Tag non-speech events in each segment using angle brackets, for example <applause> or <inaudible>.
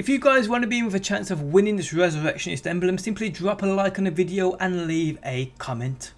If you guys want to be in with a chance of winning this Resurrectionist emblem, simply drop a like on the video and leave a comment.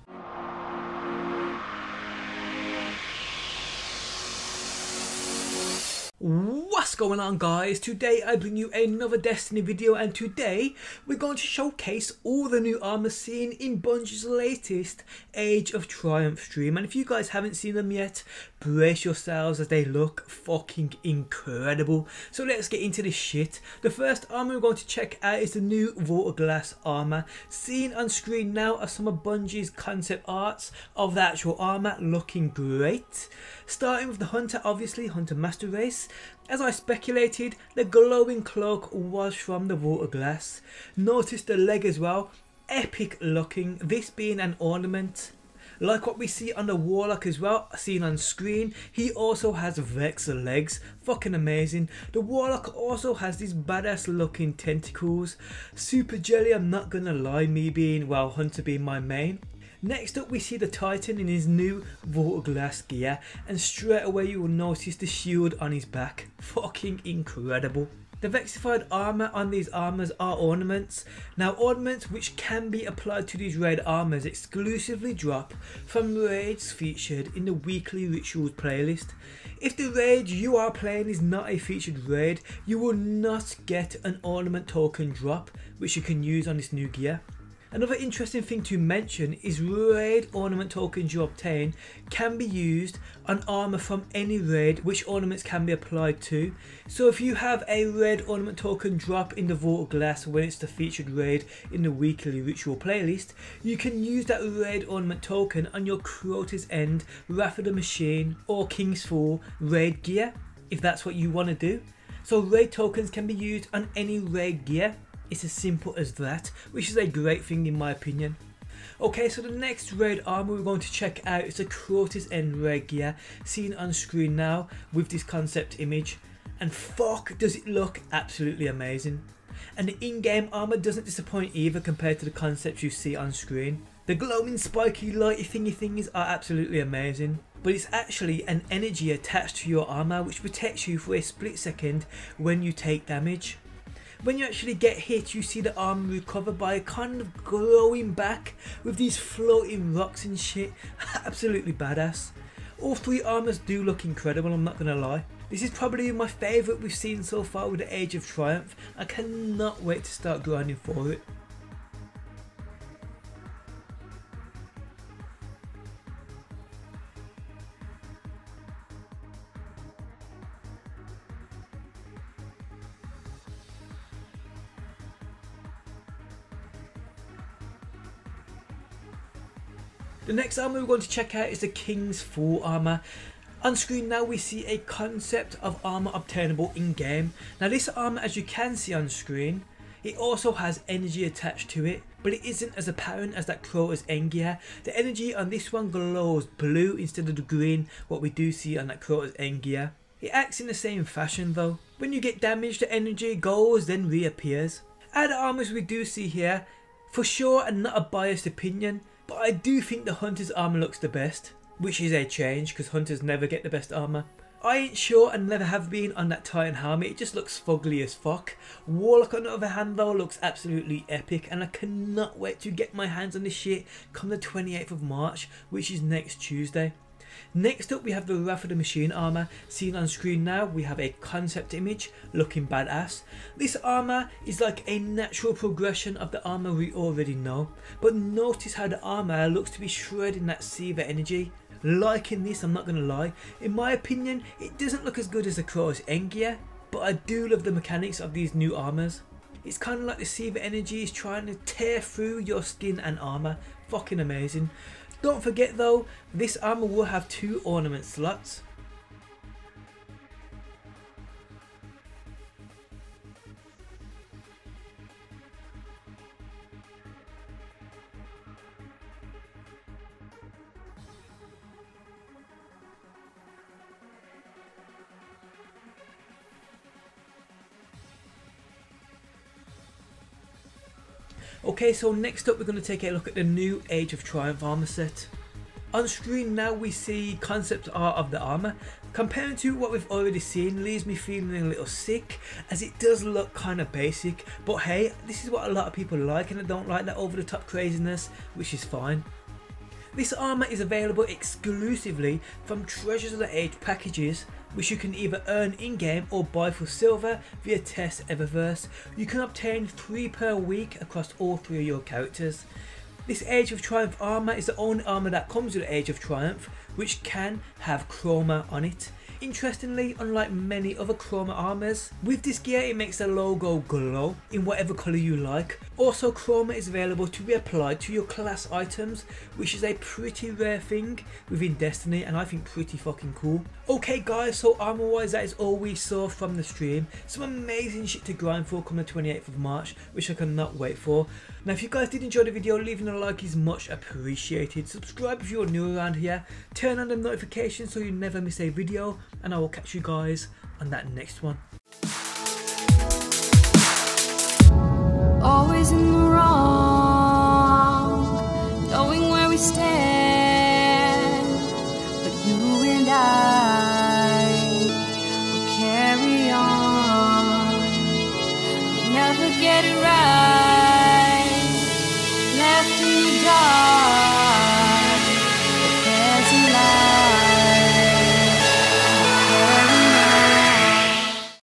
What's going on guys? Today I bring you another Destiny video and today we're going to showcase all the new armor seen in Bungie's latest Age of Triumph stream and if you guys haven't seen them yet, brace yourselves as they look fucking incredible. So let's get into this shit. The first armor we're going to check out is the new Vault Glass armor. Seen on screen now are some of Bungie's concept arts of the actual armor looking great. Starting with the Hunter, obviously Hunter Master Race. As I speculated, the glowing cloak was from the Vault Glass. Notice the leg as well, epic looking, this being an ornament. Like what we see on the Warlock as well, seen on screen, he also has Vex legs, fucking amazing. The Warlock also has these badass looking tentacles. Super jelly, I'm not gonna lie, me being, well, Hunter being my main. Next up we see the Titan in his new Vault Glass gear and straight away you will notice the shield on his back. Fucking incredible. The Vexified armour on these armours are ornaments. Now ornaments which can be applied to these red armours exclusively drop from raids featured in the weekly rituals playlist. If the raid you are playing is not a featured raid, you will not get an ornament token drop which you can use on this new gear. Another interesting thing to mention is raid ornament tokens you obtain can be used on armor from any raid which ornaments can be applied to. So if you have a red ornament token drop in the Vault Glass when it's the featured raid in the weekly ritual playlist, you can use that red ornament token on your Crota's End, Wrath of the Machine or King's Fall raid gear if that's what you want to do. So raid tokens can be used on any raid gear it's as simple as that, which is a great thing in my opinion. Okay, so the next red armor we're going to check out is the Crota's End regalia, seen on screen now with this concept image. And fuck, does it look absolutely amazing. And the in-game armor doesn't disappoint either compared to the concepts you see on screen. The glowing spiky lighty thingy things are absolutely amazing. But it's actually an energy attached to your armor which protects you for a split second when you take damage. When you actually get hit, you see the arm recover by kind of glowing back with these floating rocks and shit. <laughs> Absolutely badass. All three armors do look incredible, I'm not gonna lie. This is probably my favourite we've seen so far with the Age of Triumph. I cannot wait to start grinding for it. The next armor we're going to check out is the King's Fall armor. On screen now we see a concept of armor obtainable in game. Now this armor as you can see on screen, it also has energy attached to it, but it isn't as apparent as that Crota's End gear. The energy on this one glows blue instead of the green what we do see on that Crota's End gear. It acts in the same fashion though. When you get damaged the energy goes then reappears. Of armors we do see here, for sure and not a biased opinion, but I do think the Hunter's armour looks the best, which is a change because Hunters never get the best armour. I ain't sure and never have been on that Titan helmet, it just looks fugly as fuck. Warlock on the other hand though looks absolutely epic and I cannot wait to get my hands on this shit come the 28th of March, which is next Tuesday. Next up we have the Wrath of the Machine armor. Seen on screen now we have a concept image looking badass. This armor is like a natural progression of the armor we already know. But notice how the armor looks to be shredding that Siva energy. Liking this I'm not gonna lie. In my opinion it doesn't look as good as the Crota's End gear. But I do love the mechanics of these new armors. It's kind of like the Siva energy is trying to tear through your skin and armor. Fucking amazing. Don't forget though, this armor will have two ornament slots. Okay, so next up we're going to take a look at the new Age of Triumph armor set. On screen now we see concept art of the armour. Comparing to what we've already seen leaves me feeling a little sick as it does look kind of basic but hey this is what a lot of people like and I don't like that over the top craziness which is fine. This armour is available exclusively from Treasures of the Age packages which you can either earn in-game or buy for silver via Tess Eververse. You can obtain 3 per week across all 3 of your characters. This Age of Triumph armour is the only armour that comes with Age of Triumph which can have chroma on it. Interestingly, unlike many other chroma armors, with this gear it makes the logo glow in whatever colour you like. Also chroma is available to be applied to your class items, which is a pretty rare thing within Destiny and I think pretty fucking cool. Okay guys, so armor wise that is all we saw from the stream. Some amazing shit to grind for come the 28th of March, which I cannot wait for. Now if you guys did enjoy the video, leaving a like is much appreciated. Subscribe if you're new around here, turn on the notifications so you never miss a video and I will catch you guys on that next one. Always in the wrong, knowing where we stand, but you and I will carry on. We never get it right, left in the dark.